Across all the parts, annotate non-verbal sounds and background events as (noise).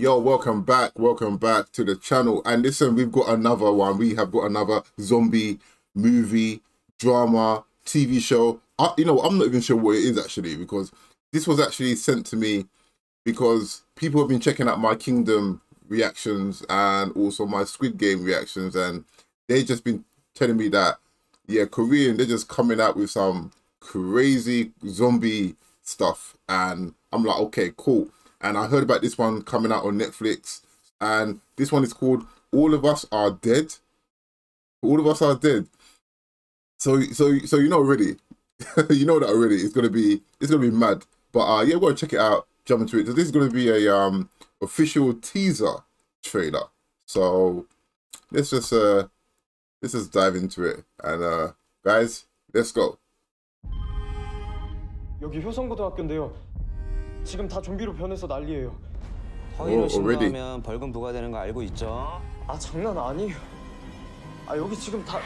Yo, welcome back. Welcome back to the channel. And listen, we've got another one. We have got another zombie movie, drama, TV show. I, you know, I'm not even sure what it is actually because this was actually sent to me because people have been checking out my Kingdom reactions and also my Squid Game reactions, and they've just been telling me that yeah, Korean they're just coming out with some crazy zombie stuff, and I'm like, okay, cool and I heard about this one coming out on Netflix. And this one is called All of Us Are Dead. All of Us Are Dead. So so so you know already. (laughs) you know that already. It's gonna be it's gonna be mad. But uh yeah, go to check it out. Jump into it. So this is gonna be a um official teaser trailer. So let's just uh let's just dive into it. And uh guys, let's go. 여기 효산고등학교인데요. 지금 다 좀비로 변해서 난리예요. 허위로 오, already. 신고하면 벌금 부과되는 거 알고 있죠? 아 장난 아니에요. 아 여기 지금 다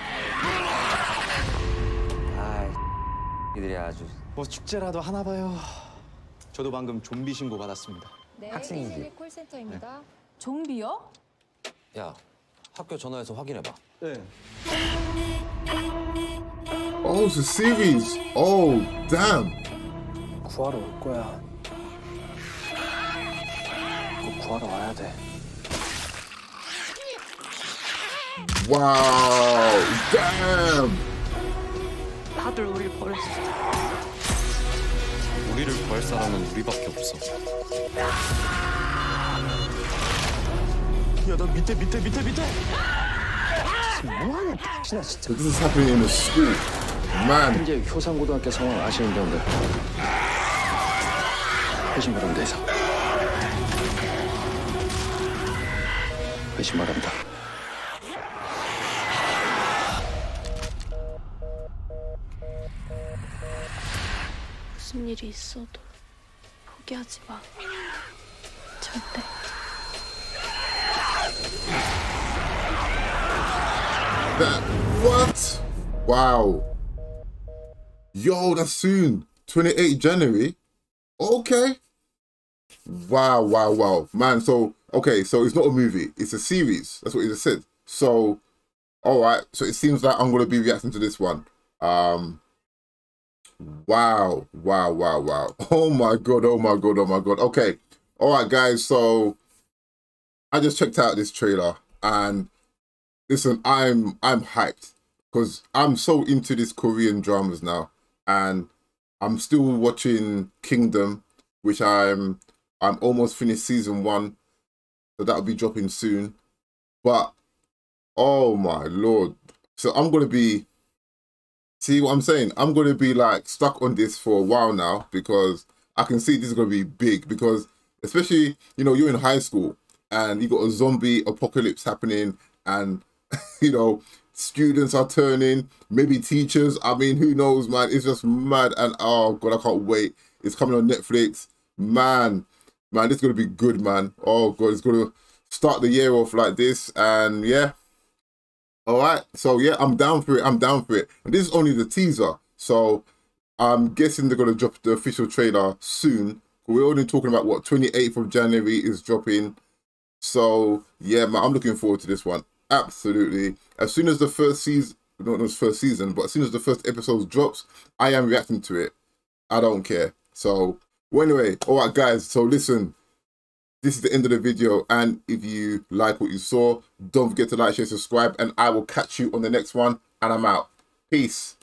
아, 이들이 아주 뭐 축제라도 하나 봐요. 저도 방금 좀비 신고 받았습니다. 네, 학생이지. 학생이지. 콜센터입니다. 좀비요? 야 학교 전화해서 확인해봐. 네. Oh, it's a series. Oh, damn. 구하러 올 거야. 꼭 구하러 와야 돼. Wow. Damn. 다들 우리 버렸어. 우리를 구할 사람은 우리밖에 없어. 야 나 밑에 밑에 밑에 밑에. So this is happening in a school. Man. 현재 효산고등학교 상황 아시는 분들 회신 이 상 회신 바랍니다 무슨 일이 있어도 포기하지 마. 절대. That what? Wow. Yo, that's soon. 28 January. Okay. Wow, wow, wow. Man, so okay, so it's not a movie, it's a series. That's what he just said. So alright, so it seems like I'm gonna be reacting to this one. Um Wow, wow, wow, wow. (laughs) Oh my god, oh my god, oh my god. Okay. Alright guys, so I just checked out this trailer and listen, I'm I'm hyped because I'm so into these Korean dramas now, and I'm still watching Kingdom, which I'm I'm almost finished season one, so that'll be dropping soon. But oh my lord, so I'm gonna be see what I'm saying? I'm gonna be like stuck on this for a while now because I can see this is gonna be big because especially you know you're in high school and you got a zombie apocalypse happening and (laughs) you know students are turning maybe teachers i mean who knows man it's just mad and oh god i can't wait it's coming on netflix man man this is gonna be good man oh god it's gonna start the year off like this and yeah all right so yeah i'm down for it i'm down for it and this is only the teaser so i'm guessing they're gonna drop the official trailer soon we're only talking about what 28th of january is dropping so yeah, man, I'm looking forward to this one. Absolutely. As soon as the first season, not the first season, but as soon as the first episode drops, I am reacting to it. I don't care. So, well, anyway, all right, guys. So listen, this is the end of the video, and if you like what you saw, don't forget to like, share, subscribe, and I will catch you on the next one. And I'm out. Peace.